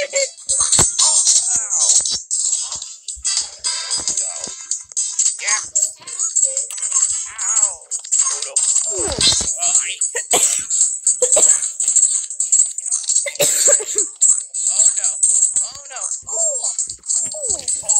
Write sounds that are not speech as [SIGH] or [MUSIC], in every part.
Oh, oh no. Oh no. Oh, oh, oh.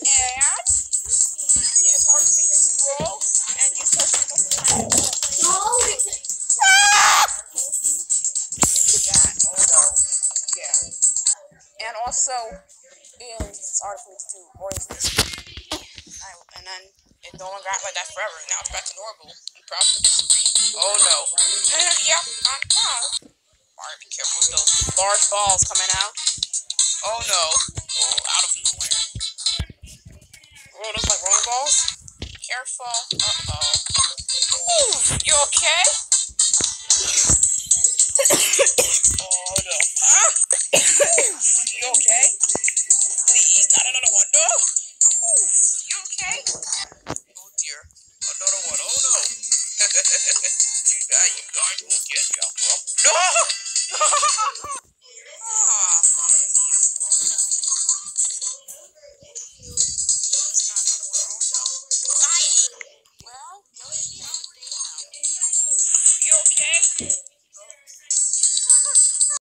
Yeah, oh no. Yeah. And also, it's hard for me to. I- And then it no longer act like that forever. Now it's back to normal. I'm proud for this screen. Oh no. And yeah, I'm proud. Alright, be careful with those large balls coming out. Oh no. Oh, out of nowhere. Oh, those like rolling balls? Careful. Uh oh. Ooh, you okay? oh no. Ah. you okay? Please, another one. No. You okay? Oh, dear, another one. Oh no. [LAUGHS] you guys will get. No. Gracias.